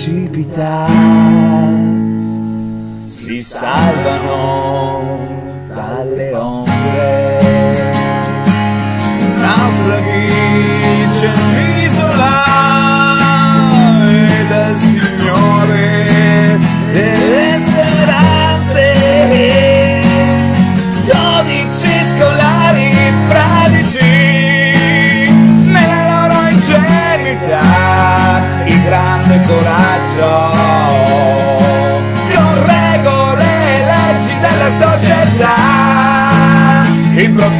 precipita, si salvano dalle ombre, naufraghi c'è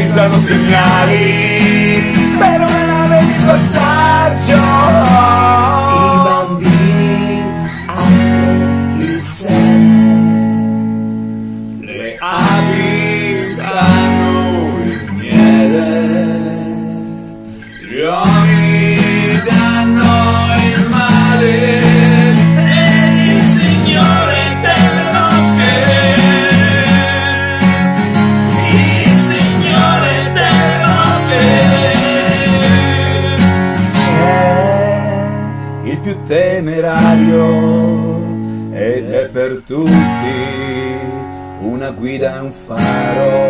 fissano segnali per una nave di passaggio. I bambini hanno il seme, le api fanno il miele, gli il più temerario ed è per tutti una guida, e un faro.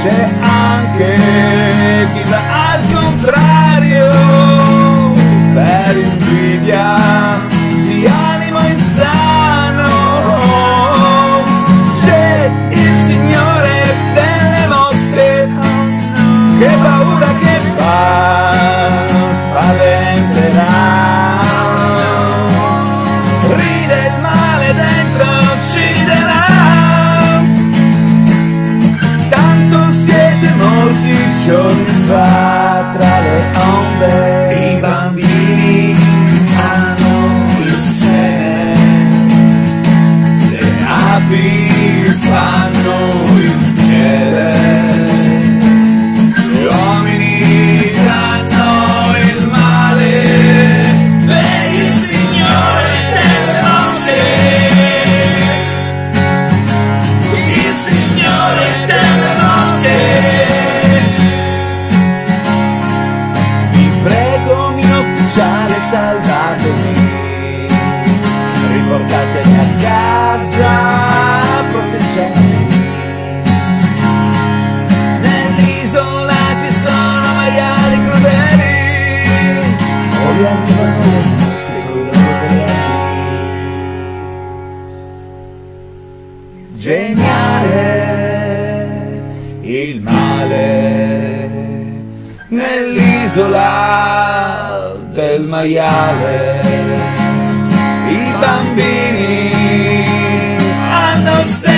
C'è anche show me fire. ingegnare il male nell'isola del maiale. I bambini hanno sempre